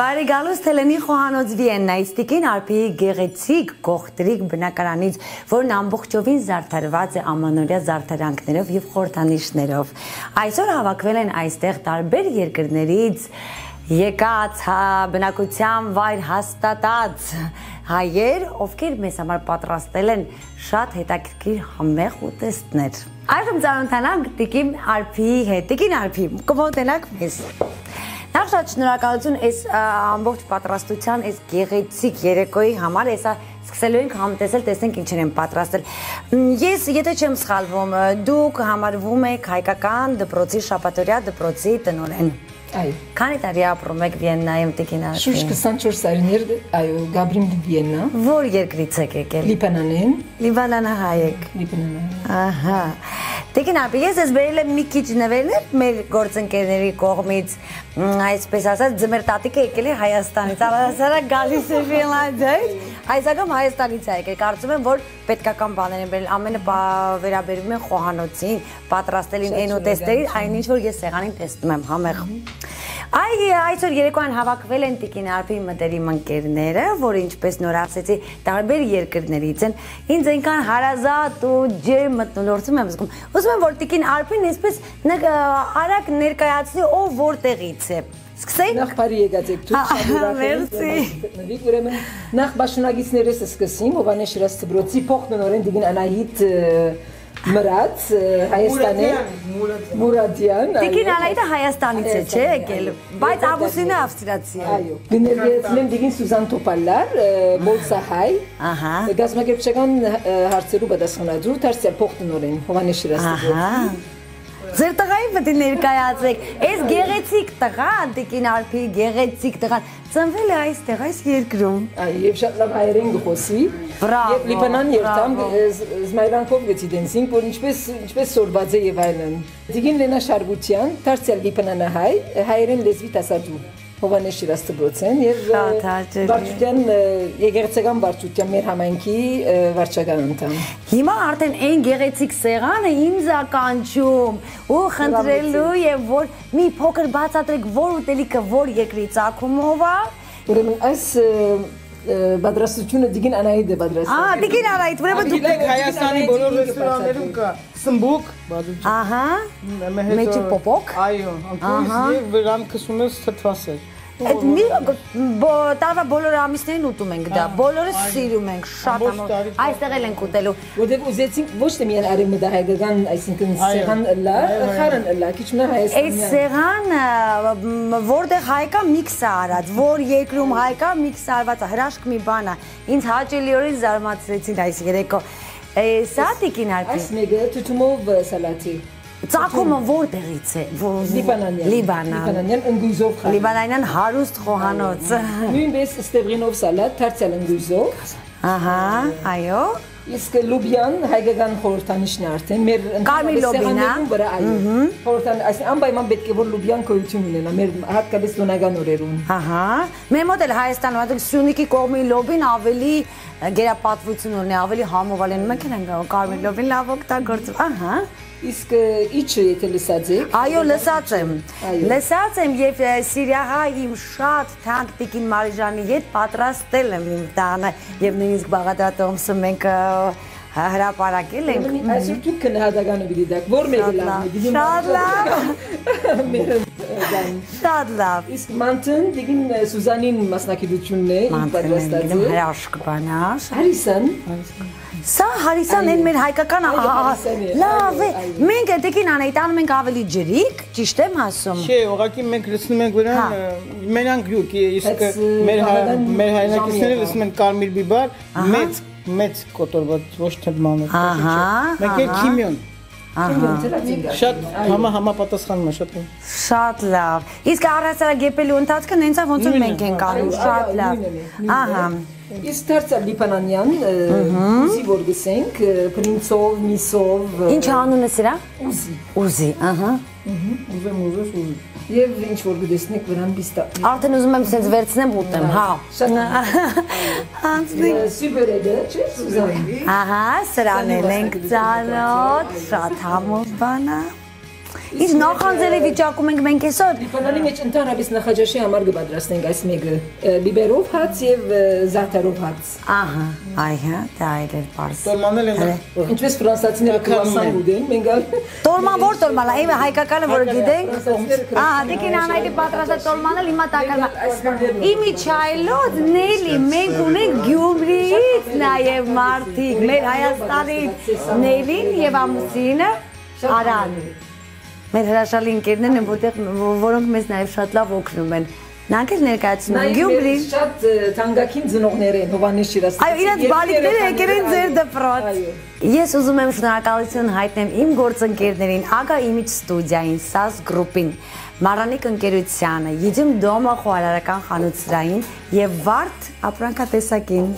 Մակլենի խոհանոց Վիեննայից Տիկին Արփիի գեղեցիկ գողտրիկ բնակարանից, որն ամբողջովին զարդարված է ամանորյա զարդարանքներով եւ խորհրդանիշներով։ Այսօր հավաքվել են այստեղ տարբեր երկրներից եկած հա բնակության վայր հաստատած հայեր, ովքեր մեզ համար պատրաստել են շատ հետաքրքիր համեղ ուտեստներ։ Այժմ ծանոթանանք Տիկին Արփիի հետ։ Տիկին Արփի, կմոտենաք մեզ։ Նախ շատ շնորհակալություն այս ամբողջ պատրաստության, այս գեղեցիկ երեկոյի համար, հեսա սկսելու ենք համտեսել, տեսնենք ինչեր են պատրաստել։ Ես, եթե չեմ սխալվում, դուք համարվում եք հայկական դպրոցի շապատորյա դպրոցի տնօրեն։ Այո։ Քանի տարի ապրում եք Վիեննայում Տիկինա։ Շուրջ 24 տարիներ, այո, Գաբրիմ Վիեննա։ Որ երկրից եք եկել։ Լիբանանեն։ Լիբանանահայ եք։ Լիբանանահայ։ Ահա։ Տիկին ապի, ես ես բերել եմ մի քիչ նվերներ մեր գործընկերների կողմից, այսպես ասած, ձմեր տատիկը եկել է Հայաստանից, առասարակ գալիս է Ֆինլանդիայից, այսակամ Հայաստանից է եկել։ Կարծում եմ, որ պետքական բաներ են բերել, ամենը վերաբերում են խոհանոցին, պատրաստելին այն ուտեստերին, այնինչ որ ես սեղանին տեսնում եմ համեղ։ Այ այսօր երեկոյան հավաքվել են Տիկին Արփի մտերիմ ընկերները, որը ինչպես նոր ասեցի, տարբեր երկրներից են։ Ինձ այնքան հարազատ ու ջեր մտնոլորտում եմ զգում։ Ուզում եմ որ Տիկին Արփին այսպես արագ ներկայացնի ով որտեղից է։ Սկսենք։ Նախ բարի եկած եք դուք շատ ուրախ եմ։ Մերսի։ Ուրեմն նախ բաշնագիցներս սկսեմ, Հովանես Շիրաստբրոցի փոխտնօրեն Դիգին Անահիտ Մրած Հայաստանի Մուրադյան Տիկին Անահիտը Հայաստանից է, չէ՞ եկել, բայց Աբուսինը ավստրիացի է։ Այո։ Գներգեցնեմ Դիգին Սուզան Տոպալար, Բոլսահայ։ Ահա։ Գազམ་ակերպչական հարցերու պատասխանատու դարձյալ փոխտնօրեն Հովանես Շիրաստբրոցի։ Ահա։ Ձեր տղայի պետք է ներկայացեք։ Այս գեղեցիկ տղա, Տիկին Արփի գեղեցիկ տղան ծնվել է այստեղ, այս երկրում։ Այո, եւ շատ լավ հայերեն Բրավո, Եվ Լիբանան երթամ բրավո։ զմայրանկով գցիդենսինք, որ ինչպես ինչպես սորված է եւ այլն։ Դիգին Լենա Շարբուչյան, դարձյալ Լիբանանահայ, հայերեն լեզվի տասածու։ Հովանես Շիրաստբրոցեն եւ Վարչության Եգերցական վարչության մեր համայնքի վարչական անդամ։ Հիմա արդեն այն գեղեցիկ սեղանը ինձ է կանչում ու խնդրելու եւ որ մի փոքր բացատրեք որ ուտելիքը որ երկրի ցակումով է։ Ուրեմն այս պատրաստությունը Դիգին Անահիտ է պատրաստել։ Ահա, Տիկին Արայդ, ուրեմն դուք Գիտեք Հայաստանի բոլոր ռեստորաններում կա սմբուկ, բացում Ահա, մեջի պոպոկ։ Այո, անկույս եւ վրան քսում ես թթվասեր։ Այդ մի տարվա բոլոր ամիսներին ուտում ենք դա։ Բոլորը սիրում ենք, շատ տարի։ Այստեղ էլ ենք ուտելու։ Որտեւ ուզեցինք ոչ թե միայն արևմտահայկական, այսինքն սեղան լա, խարան լա, քիչ մնա Այս հայաստանյան։ սեղանը որտեղ հայկա միքս է արած, որ երկրում հայկա միքս արված է, հրաշք մի բան է։ Ինձ հաճելիորեն զարմացրեցին այս երեկո։ Սա տիկին արփի։ Այս մեկը թութումով սալատի։ Ծակումը որտեղից է։ Լիբանանյան։ Լիբանան։ Լիբանանյան ընկույզով խաղ։ Լիբանանյան հարուստ խոհանոց։ Նույնպես ստեբրինով սալատ, դարձյալ ընկույզով։ Ահա, այո։ Իսկ լուբյան հայկական խորհրդանիշն է արդեն մեր սեղաններում վրա այո։ Խորհրդան, այսինքն անպայման պետք է որ լուբյան գոյություն ունենա մեր հատկապես տոնական օրերում։ Ահա։ Մեր մոտ էլ Հայաստանում այդպես Սյունիքի կողմի լոբին ավելի գերապատվություն ունի, ավելի համովալեն։ Մենք ենք կարմիր լոբին լավ օգտագործում։ Ահա։ Իսկ իջը եթե լսած եք, Այո, լսած եմ։ Լսած եմ եւ Սիրիահա իմ շատ թանկ Տիկին Մարիժանի հետ պատրաստել եմ իմ տանը եւ նույնիսկ Բաղդադոմսը մենք հրապարակել ենք։ այսօր դուք քննադականը պիտի որ մեկը լավն է։ Շատ լավ, Մեր շատ լավ։ Իսկ մանտն դիգին Սուզանին մասնակցությունն է Մանտեն պատրաստած։ հրաշք բանաշ։ Հարիսան Սա Հարիսան են մեր հայկական լավ է։ Մենք դեկին անեյտանում ենք ավելի ջրիկ, ճիշտ եմ ասում։ Չէ, ուղղակի մենք լցնում ենք վրան Հա։ մենանք յուկ, իսկ Բայց, ը, մեր մեր հայրենակիցները լցնում են կարմիր բիբար, մեծ մեծ կոտորված, ոչ թե մանր։ Ահա, Մենք ենք քիմիոն։ Շատ համա համապատասխանում է շատ։ Շատ լավ։ Իսկ առհասարակ գեպելու ընթացքը նենց է ոնց որ մենք ենք անում, շատ լավ։ Ահա։ Իսկ դարձյալ Լիբանանյան ուզի որ գսենք պրինցով, միսով Ինչ անունը սրա։ ուզի Ուզի, ահա։ Ուզեմ ուզես ուզեմ։ եւ ինչ որ գտեսնեք վրան բիստա Արդեն ուզում եմ sense վերցնեմ ուտեմ, հա։ շատ Հանցնի։ սուպեր է դա չէ Սուզան Ահա, սրան էլ ենք ծանոթ, շատ համով բանա։ Ինչ նախանձելի վիճակում ենք մենք այսօր։ Լիբանանի մեջ ընդհանրապես նախաճաշի համար կպատրաստենք այս մեկը բիբերով հաց եւ զարդարով հաց։ Ահա, այհա, դա այլ է բարձ։ Տոլմանել են։ Ինչպես ֆրանսացիները կլասան ուտեն, մենք ալ Տոլման որ տոլմալա, իմ հայկականը որ գիտենք։ Ահա, դեկին անայդի պատրաստած տոլմանը հիմա տակալա։ Իմի չայլոց նելի մենք ունենք Գյումրիից նաև մարդիկ, մեր Հայաստանից Նելին եւ ամուսինը Արան։ Մեր հրաշալի ընկերներն են, որտեղ որոնք մեզ նաև շատ լավ օգնում են։ Նրանք էլ ներկայացնում են Գյումրի։ շատ թանկագին ծնողներ են Հովանես Շիրազի։ Այո, իրենց բալիկները եկել են ձեր դպրոց։ Ես ուզում եմ շնորհակալություն հայտնեմ իմ գործընկերներին, Ագա Image Studio-ին, SAS Group-ին, Մարանիկ ընկերությանը, Իջում Դոմա խոհարարական խանութսրային եւ Վարդ ապրանքատեսակին։